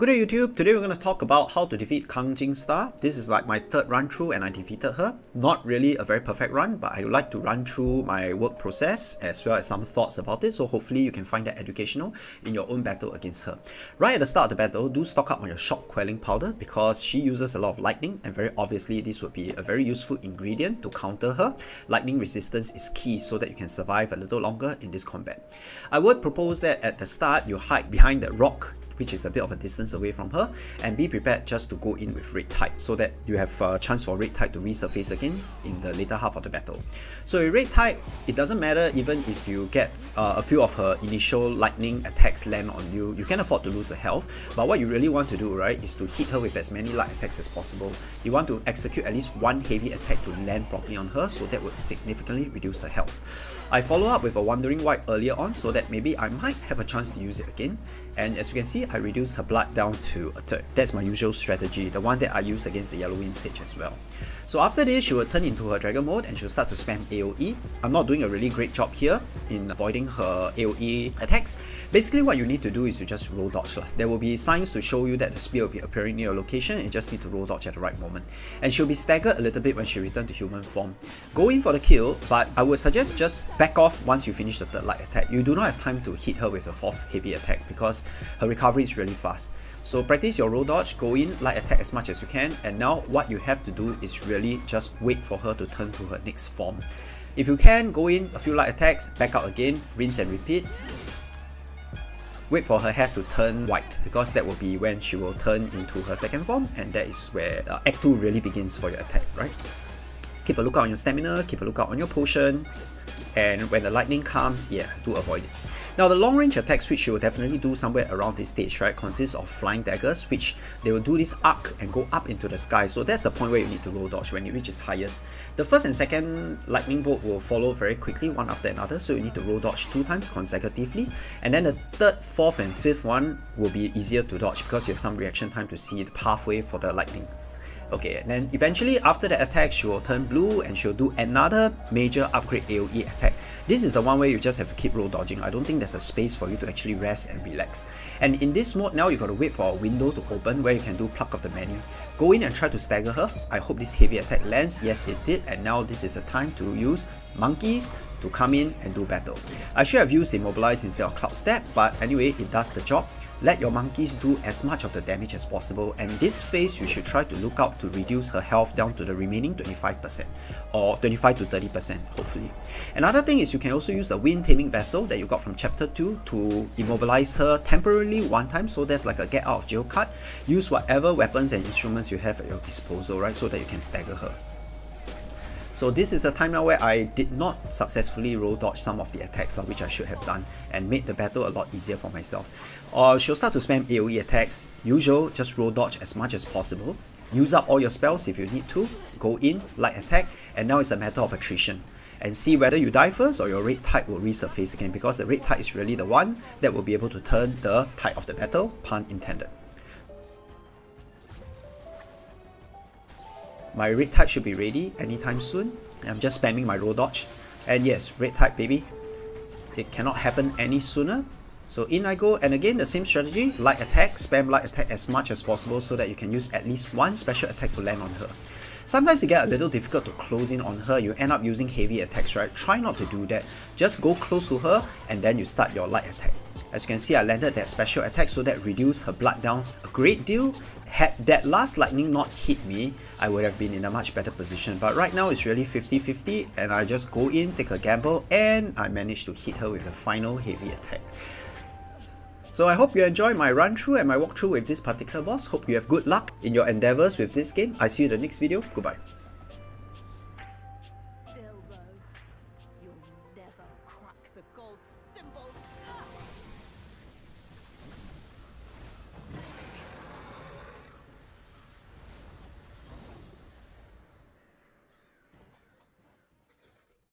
Good day YouTube, today we're going to talk about how to defeat Kang Jin Star. This is like my third run through and I defeated her. Not really a very perfect run, but I would like to run through my work process as well as some thoughts about it, so hopefully you can find that educational in your own battle against her. Right at the start of the battle, do stock up on your shock quelling powder because she uses a lot of lightning and very obviously this would be a very useful ingredient to counter her. Lightning resistance is key so that you can survive a little longer in this combat. I would propose that at the start you hide behind that rock which is a bit of a distance away from her and be prepared just to go in with Red Tide so that you have a chance for Red Tide to resurface again in the later half of the battle. So with Red Tide, it doesn't matter even if you get uh, a few of her initial lightning attacks land on you, you can afford to lose a health, but what you really want to do, right, is to hit her with as many light attacks as possible. You want to execute at least one heavy attack to land properly on her so that would significantly reduce her health. I follow up with a Wandering Wight earlier on so that maybe I might have a chance to use it again. And as you can see, I reduce her blood down to a third. That's my usual strategy, the one that I use against the Yellowwind Sage as well. So after this, she will turn into her dragon mode and she'll start to spam AoE. I'm not doing a really great job here in avoiding her AoE attacks. Basically what you need to do is to just roll dodge. There will be signs to show you that the spear will be appearing near your location you just need to roll dodge at the right moment. And she'll be staggered a little bit when she returns to human form. Go in for the kill, but I would suggest just back off once you finish the third light attack. You do not have time to hit her with the fourth heavy attack because her recovery is really fast. So practice your roll dodge, go in, light attack as much as you can, and now what you have to do is really just wait for her to turn to her next form. If you can, go in, a few light attacks, back out again, rinse and repeat. Wait for her hair to turn white because that will be when she will turn into her second form and that is where uh, Act 2 really begins for your attack, right? Keep a lookout on your stamina, keep a lookout on your potion, and when the lightning comes, yeah, do avoid it. Now the long range attacks which you will definitely do somewhere around this stage, right, consists of flying daggers which they will do this arc and go up into the sky. So that's the point where you need to roll dodge when it reaches highest. The first and second lightning bolt will follow very quickly one after another so you need to roll dodge two times consecutively and then the third, fourth and fifth one will be easier to dodge because you have some reaction time to see the pathway for the lightning. Okay, and then eventually after the attack, she will turn blue and she'll do another major upgrade AoE attack. This is the one where you just have to keep roll dodging. I don't think there's a space for you to actually rest and relax. And in this mode now, you gotta wait for a window to open where you can do Pluck of the Many. Go in and try to stagger her. I hope this heavy attack lands. Yes, it did. And now this is the time to use Monkeys to come in and do battle. I should have used Immobilize instead of Cloud Step, but anyway, it does the job. Let your monkeys do as much of the damage as possible and this phase you should try to look out to reduce her health down to the remaining 25% or 25 to 30% hopefully. Another thing is you can also use the wind taming vessel that you got from chapter 2 to immobilize her temporarily one time so there's like a get out of jail card. Use whatever weapons and instruments you have at your disposal right so that you can stagger her. So this is a time now where I did not successfully roll dodge some of the attacks which I should have done and made the battle a lot easier for myself. Or she'll start to spam AoE attacks, usual just roll dodge as much as possible, use up all your spells if you need to, go in, light attack, and now it's a matter of attrition and see whether you die first or your red tide will resurface again because the red tide is really the one that will be able to turn the tide of the battle, pun intended. My red tide should be ready anytime soon. I'm just spamming my roll dodge. And yes, red tide baby. It cannot happen any sooner. So in I go, and again the same strategy, light attack, spam light attack as much as possible so that you can use at least one special attack to land on her. Sometimes it get a little difficult to close in on her, you end up using heavy attacks, right? Try not to do that. Just go close to her and then you start your light attack. As you can see, I landed that special attack so that reduced her blood down a great deal had that last lightning not hit me, I would have been in a much better position. But right now it's really 50-50 and I just go in, take a gamble and I managed to hit her with the final heavy attack. So I hope you enjoy my run through and my walkthrough with this particular boss. Hope you have good luck in your endeavors with this game. I see you in the next video. Goodbye. Still, though,